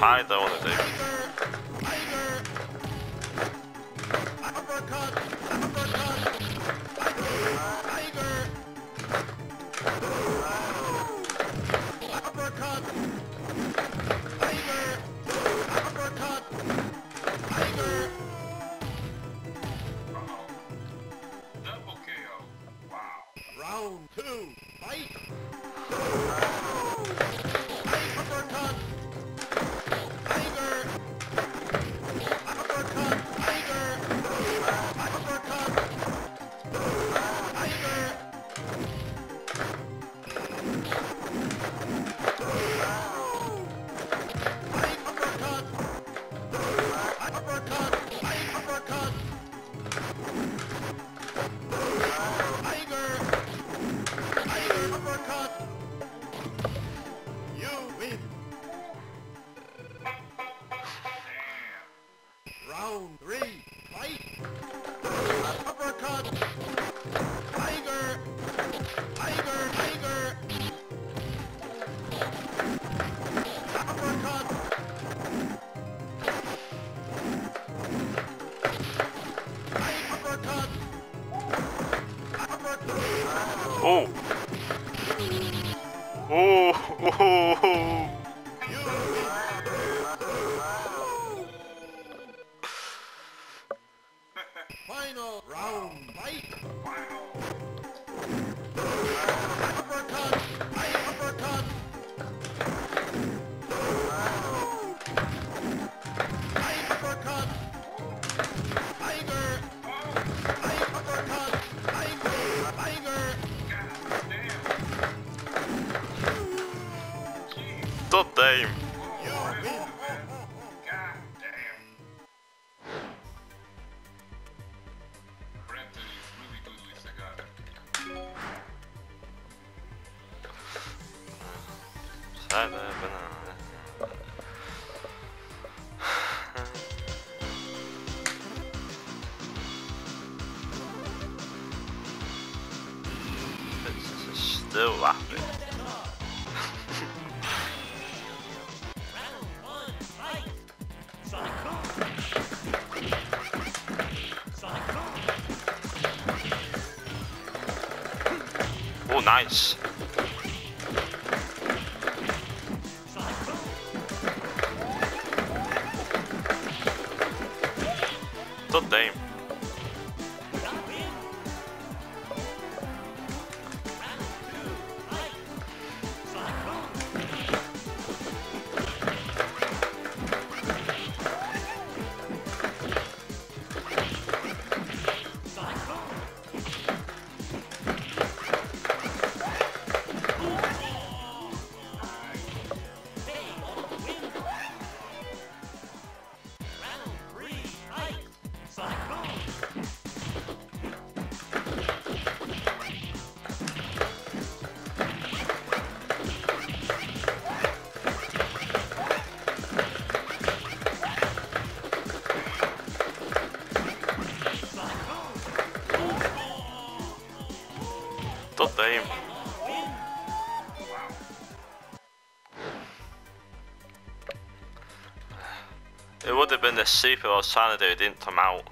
high though on the table. super I was trying to do, it didn't come out.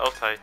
Okay,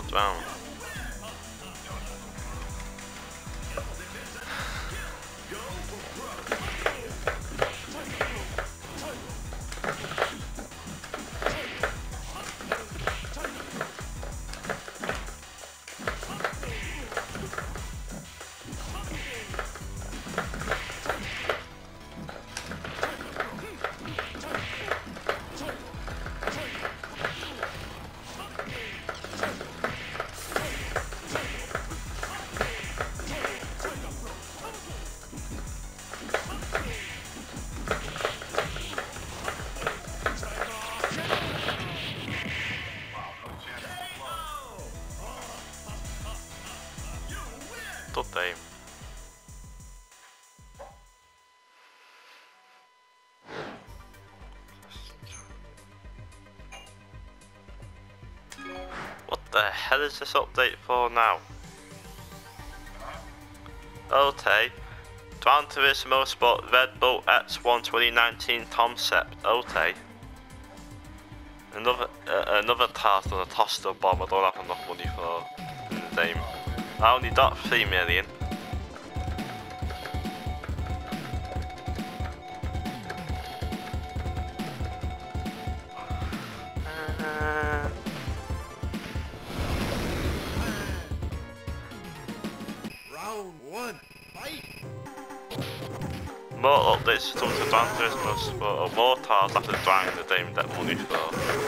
Tot round. The hell is this update for now? Okay. Gran Turismo Sport Red Bull X1 2019 concept. Okay. Another uh, another task on a toaster bomb I don't have enough money for in the game. I only got 3 million. More tasks after driving the game that money.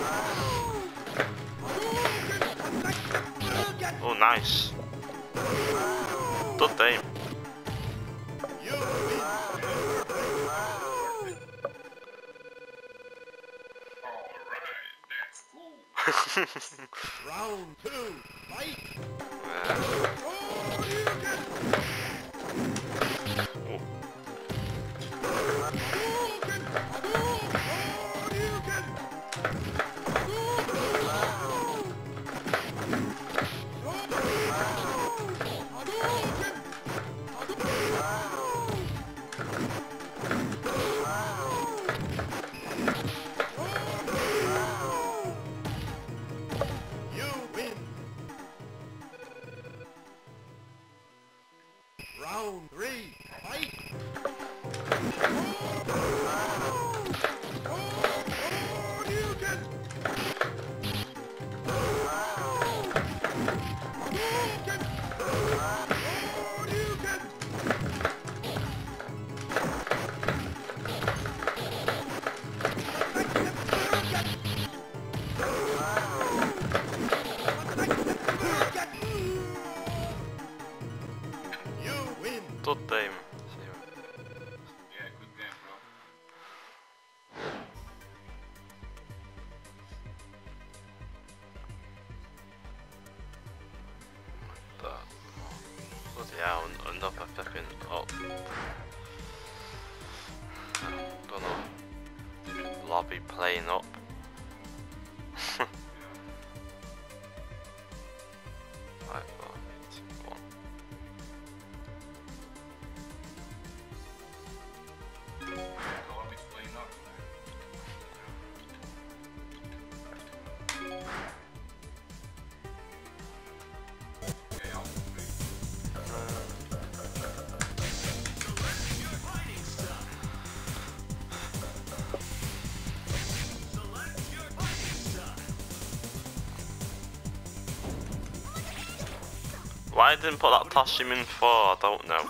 Why didn't put that costume in for? I don't know.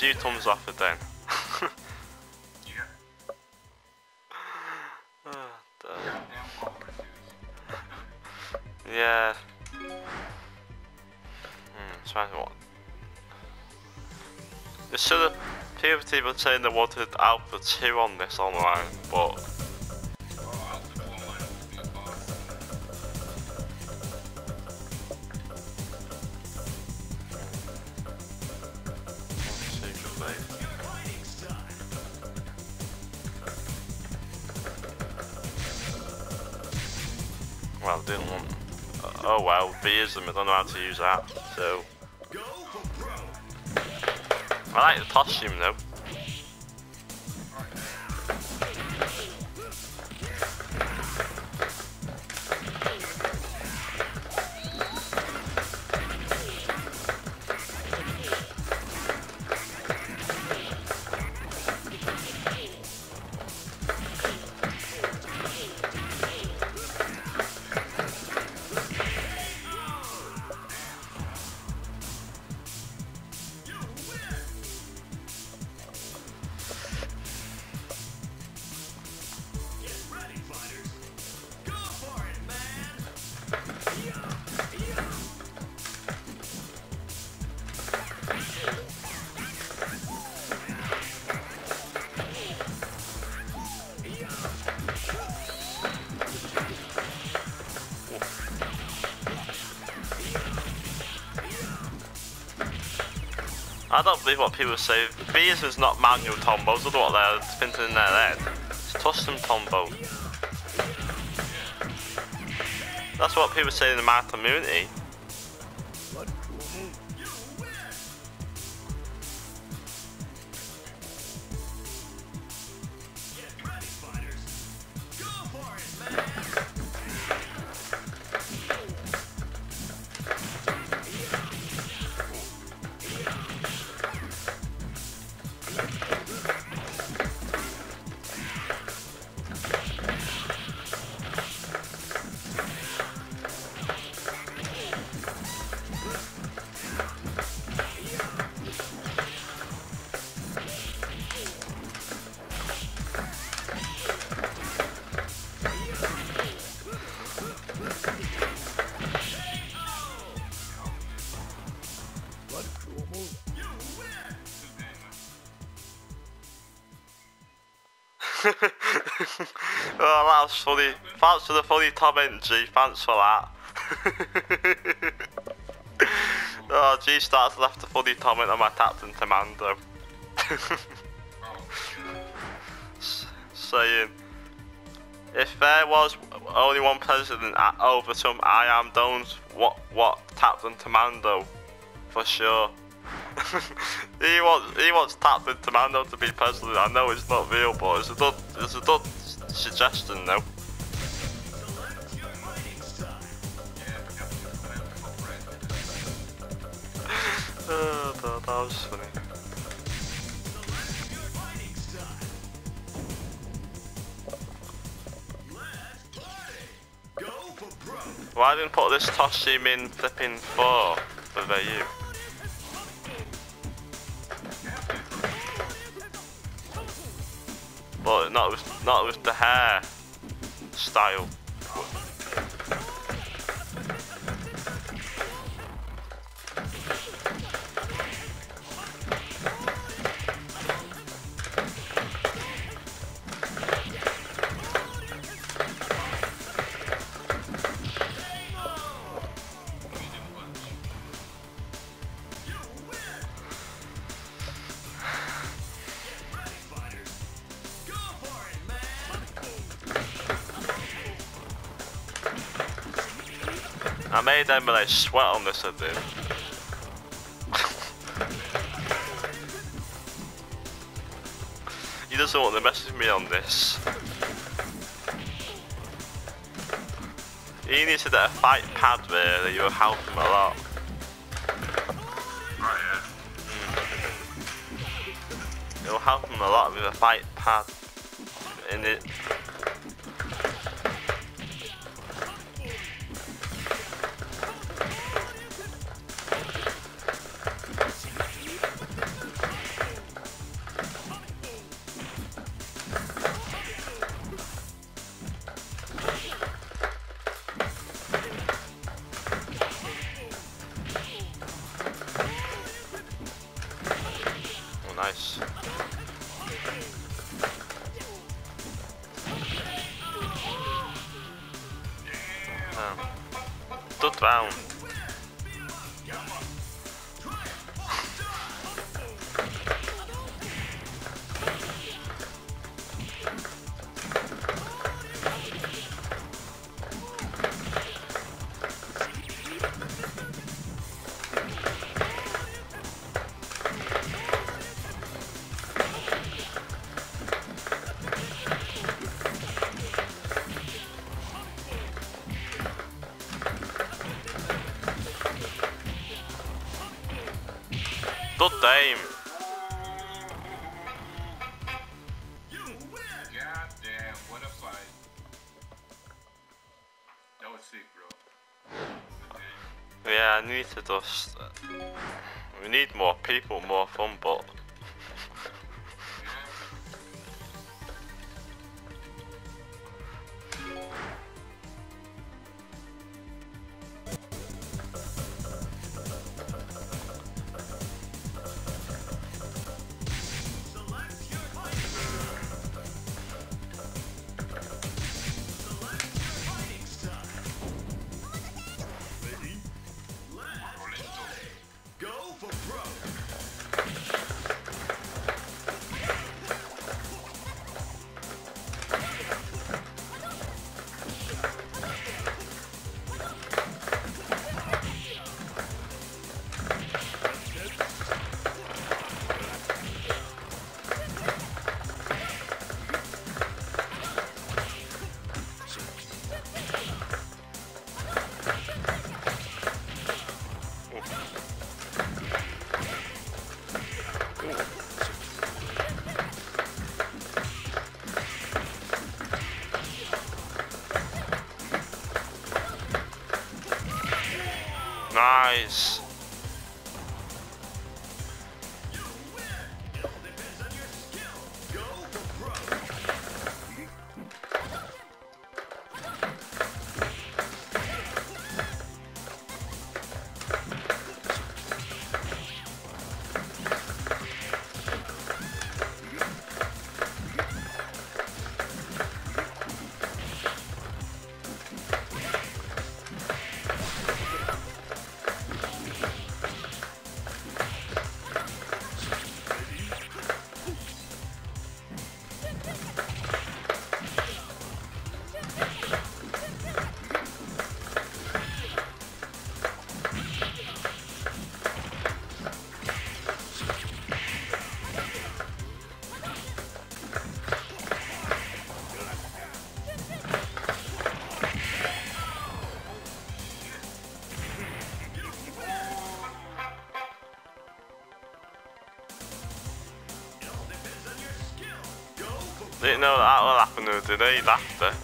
Shoe thumbs off it then. Yeah. Hmm, trying to what? They should have. PFT were saying they wanted Alpha 2 on this online, but well, didn't want. Oh well, V-ism, I don't know how to use that. So. I like the costume though. Don't believe what people say. V-ism's not manual combos, I don't know what they're thinking in their head. It's custom combo. That's what people say in the my community. That was funny. Thanks for the funny comment, G. Thanks for that. oh, G starts left a funny comment on my Captain Commando. Saying, if there was only one president over some I am Dones, what, what, Captain Commando, for sure. he wants he wants Captain Commando to be president. I know it's not real, but it's a good it's a good suggestion though. Red. Oh, that, that was funny. Why didn't put this costume in flipping four for the you? But not with not with the hair style. I made them but I sweat on this, I did. he doesn't want to message me on this. He needs to get a fight pad really, you'll help him a lot. Oh yeah. It'll help him a lot with a fight pad in it. People, Nice. Know that will happen though, did they? After.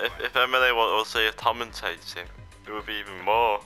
If if, Emily was, was here commentating, it would be even more.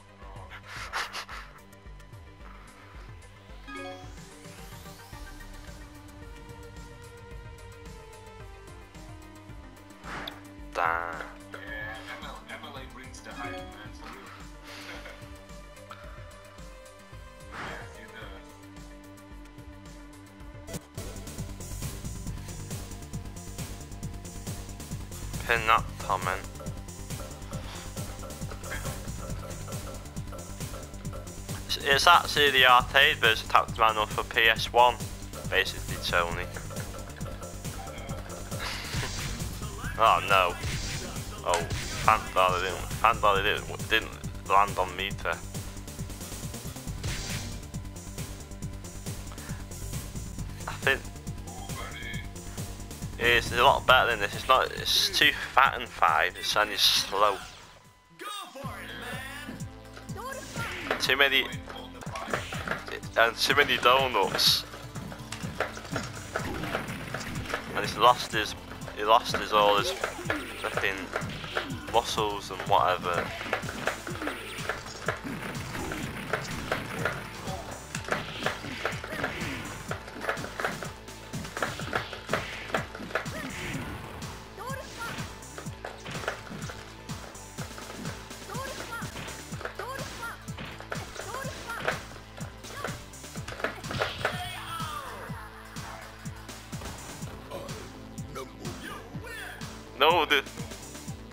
It's- It's the arcade version of Tactics Manual for PS1, basically, Tony. oh no. Oh, thank God it didn't, thank God it didn't, didn't land on me there. I think it's a lot better than this. It's not. It's too fat and five. It's only slow. Go for it, man. Too many and too many donuts. And he's lost his. He lost his all his fucking muscles and whatever.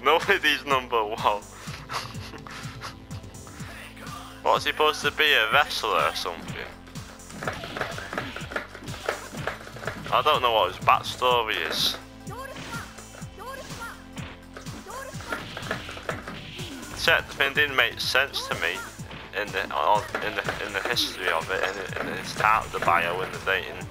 Nobody's number one. What's he supposed to be, a wrestler or something? I don't know what his backstory is. Except the thing didn't make sense to me in the in the in the history of it and in, in his character bio in the dating.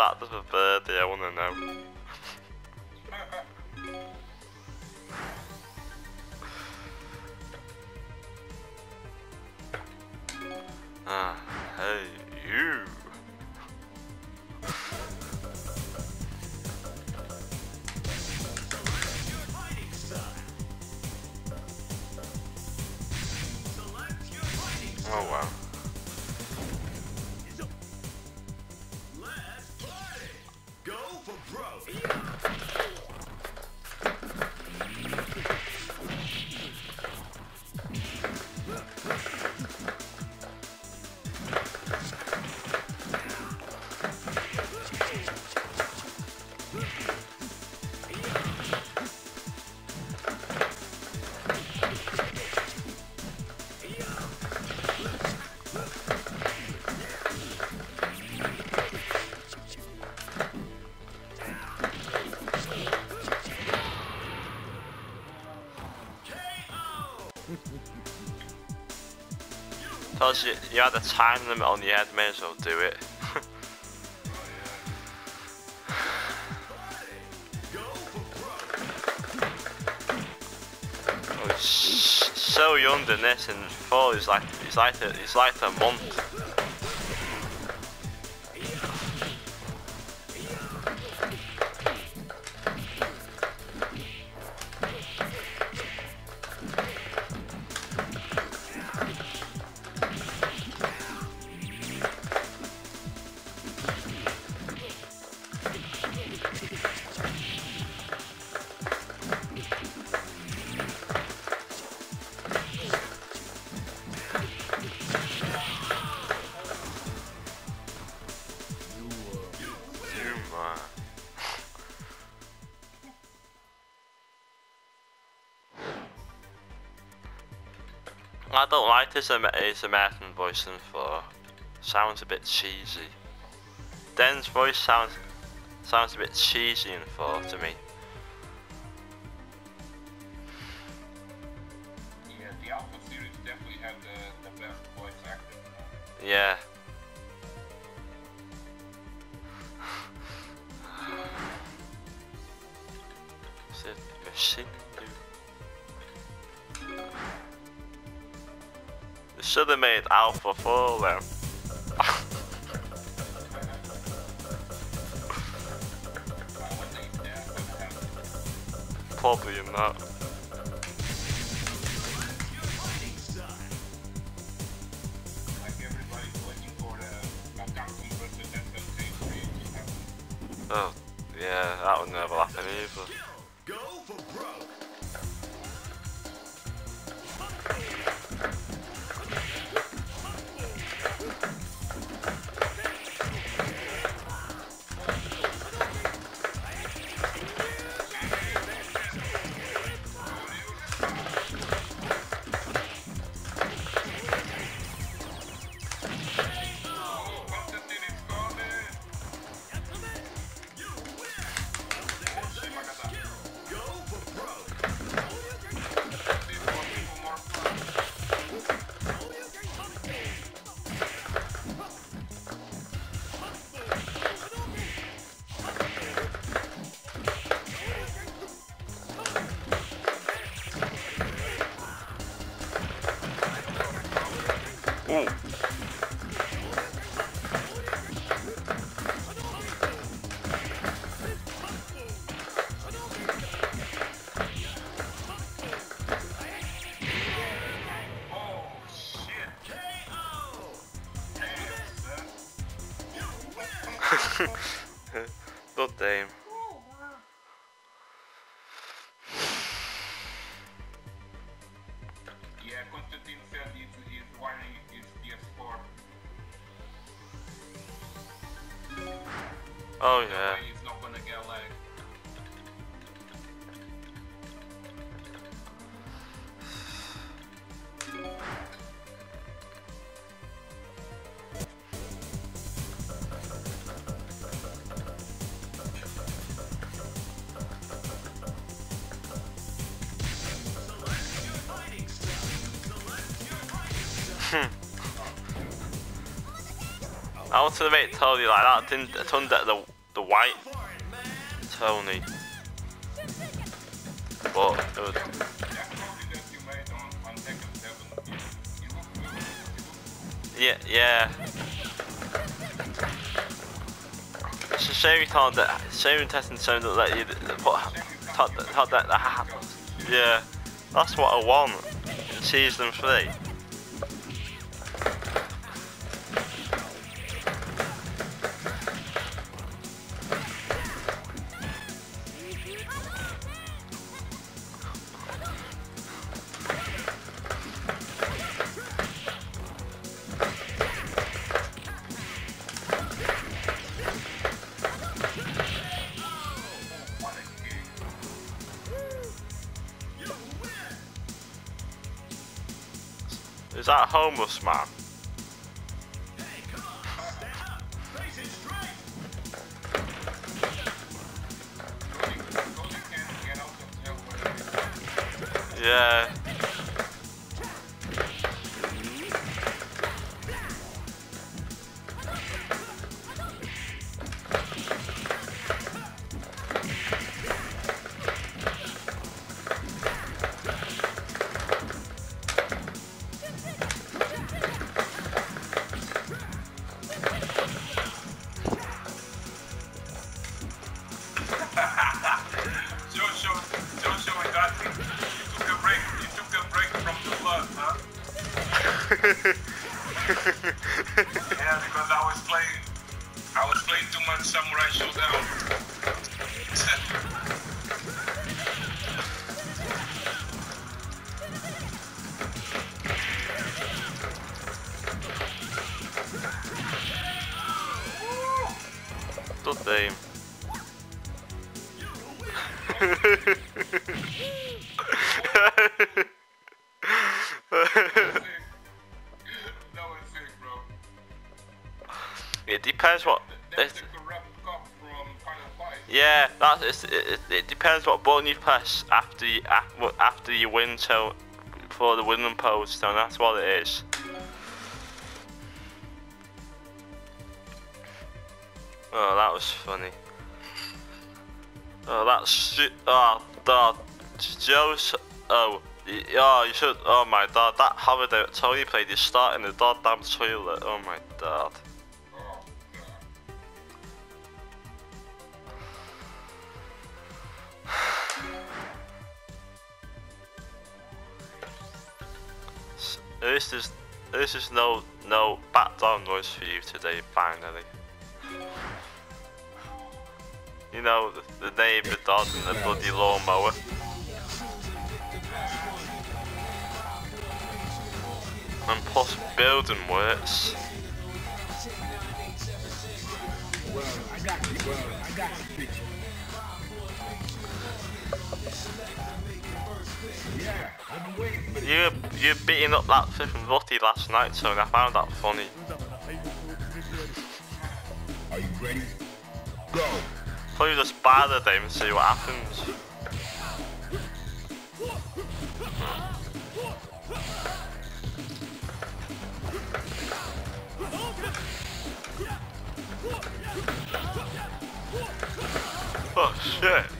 Actor for Birdie? I want to know. Ah, hey, you. Oh wow. Tells you you had a time limit on your head, may as well do it. Oh, so young in this, and four is like it's like a, he's like a month. I don't like his, Am- his American voice in four. Sounds a bit cheesy. Den's voice sounds sounds a bit cheesy in four to me. Yeah, the Alpha series definitely had the, the best voice acting. Yeah. When they have Probably not. Make Tony like that, didn't the the white. Tony. But it was, That copy that you made on, on Tekken 7, you, you look good. You look yeah, yeah. It's a shame you can't, that- shame in testing that let you put, that, that, that, yeah. That's what I want season three. That homeless man? that was sick, bro. It depends what. The. Yeah, that's it, it, it. depends what button you press after you after you win. So for the winning post, and that's what it is. Oh, that was funny. Oh, that's oh, the Joe's. Oh, oh, you should. Oh my god, that holiday that Tony played, you start in the goddamn toilet. Oh my god. This is. This is no no background noise for you today, finally. You know, the, the neighbour dog and the bloody lawnmower. And plus building works. Well, I got you. Well, I got the picture. Yeah, I've been waiting for this. You you beating up that flipping Rutty last night, so I found that funny. Are you ready? Go. Probably just buy the game and see what happens. Oh shit.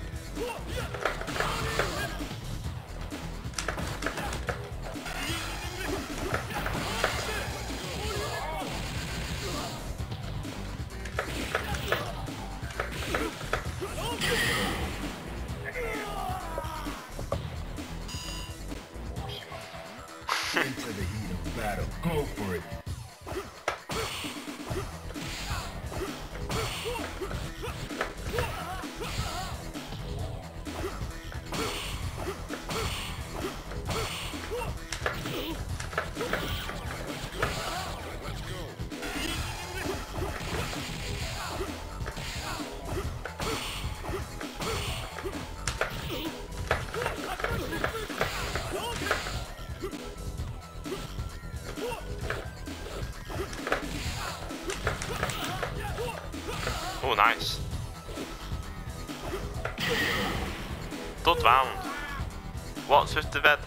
What's with the red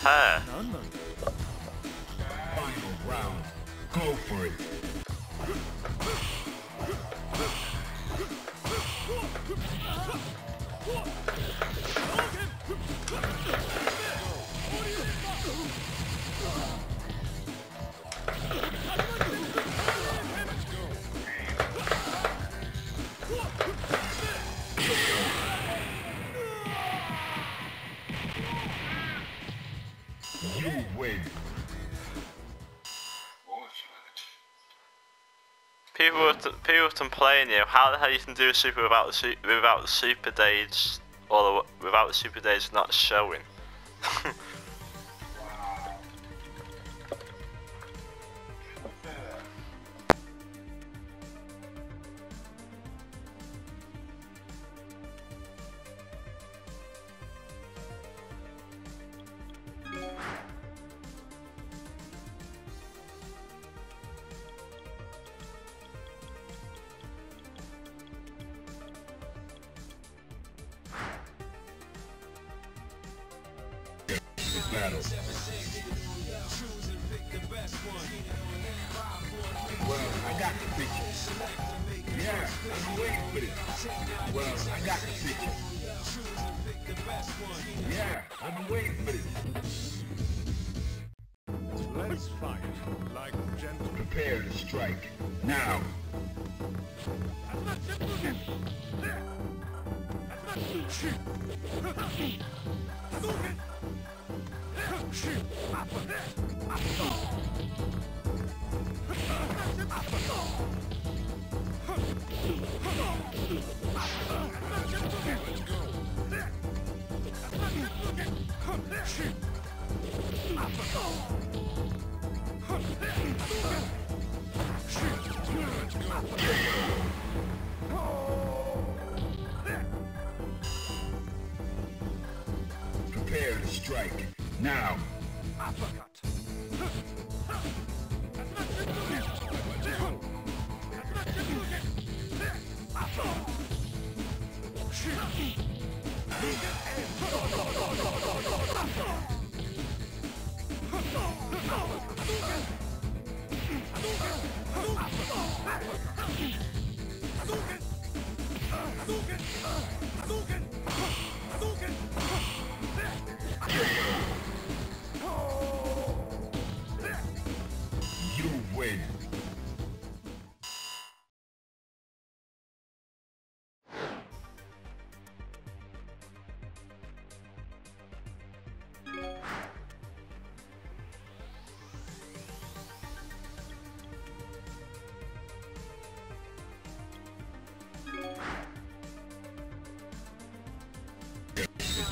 people were you how the hell you can do a super without the without the super days or the, without the super days not showing.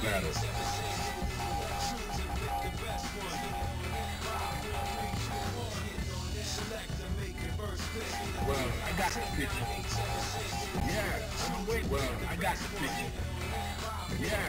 Battle. Well, I got the picture. Yeah. Well, I got the picture. Yeah,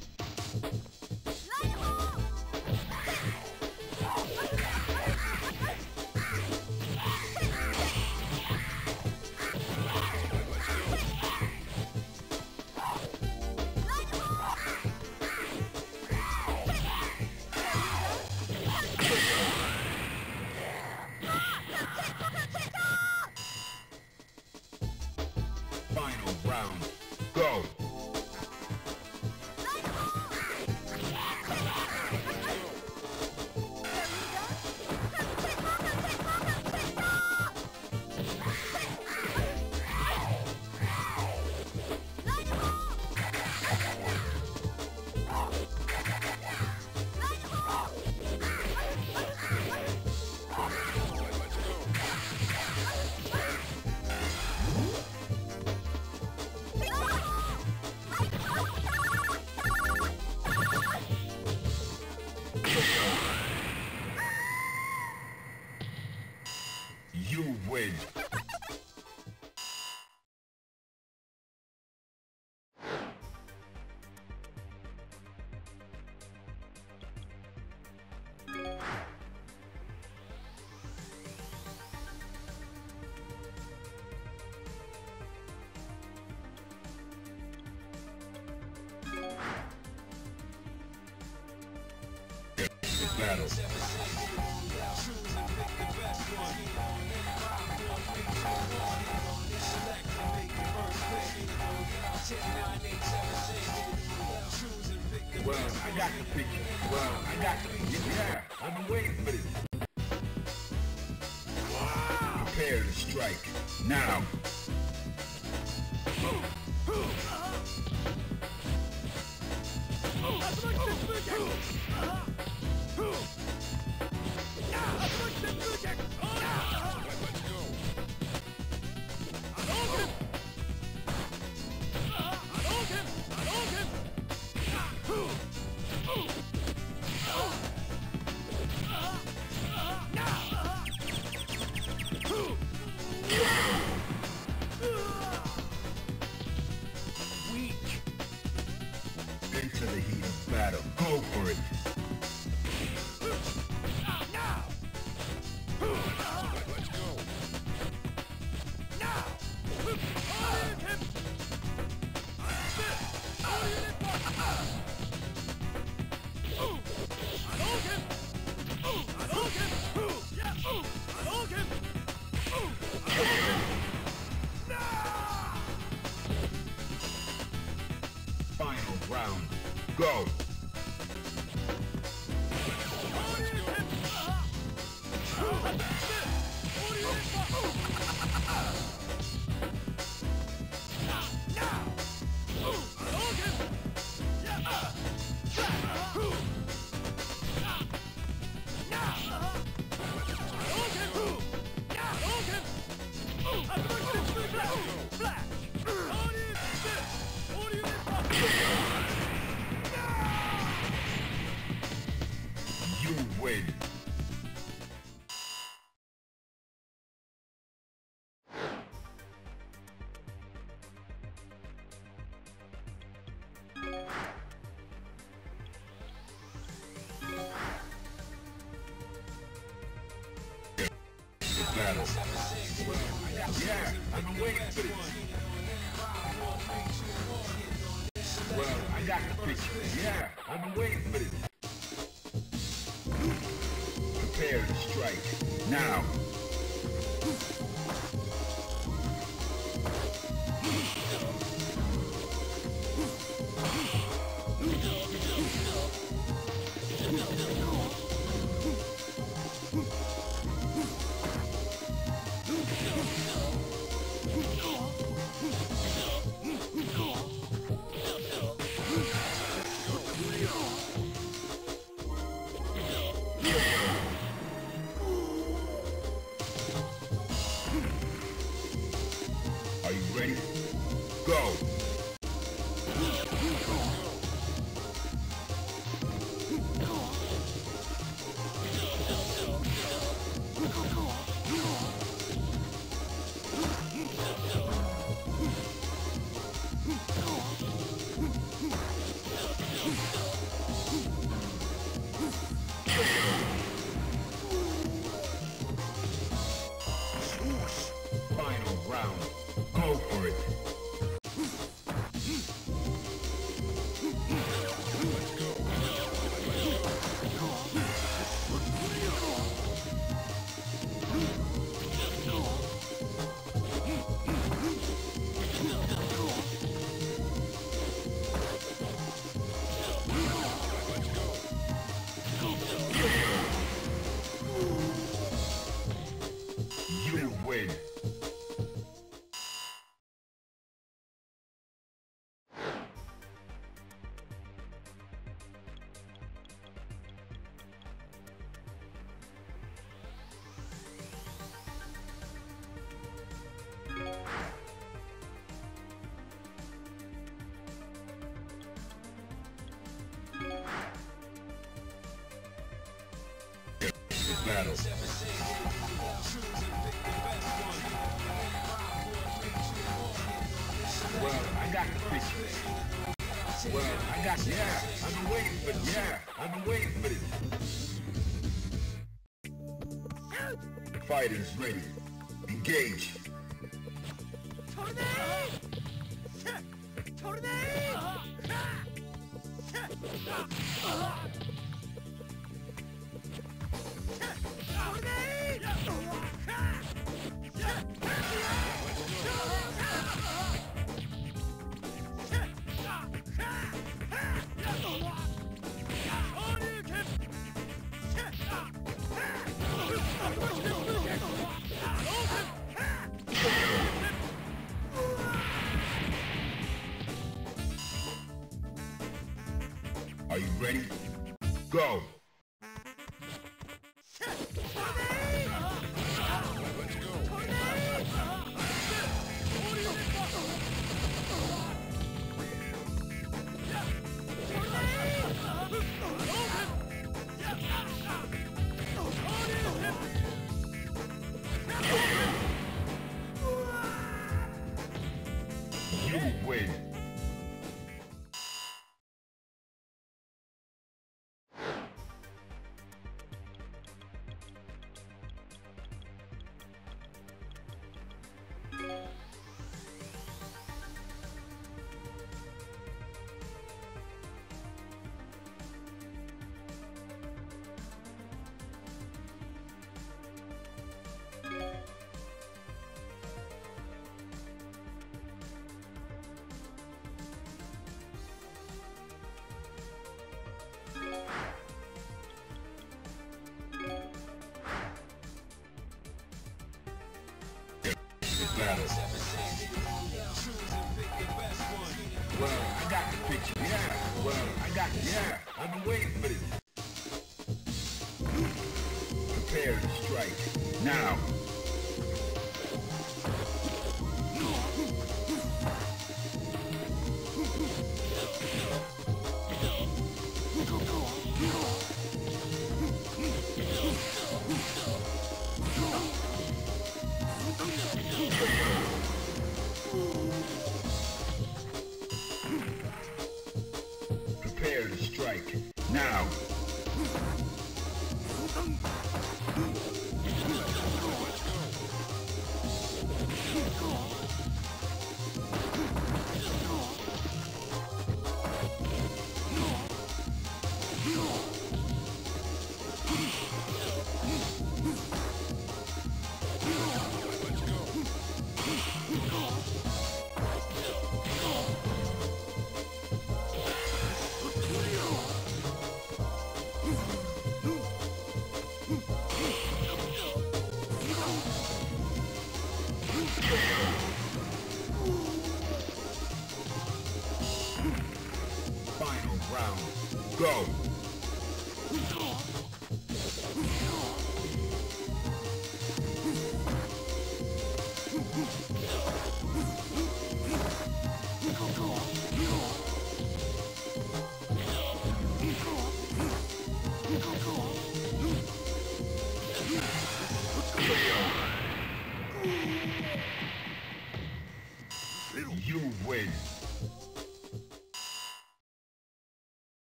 Battle. Well, I got the picture. Well, I got the picture. Yeah, I've been waiting for this. Prepare to strike. Now. Battle. Well, I got the picture. Well, I got yeah. I've been waiting for this. Yeah, I've been waiting for this. The fight is ready. Engage. Well, I got the picture. Yeah. Well, I got yeah. I've been waiting for this. Prepare to strike. Now.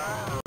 Wow.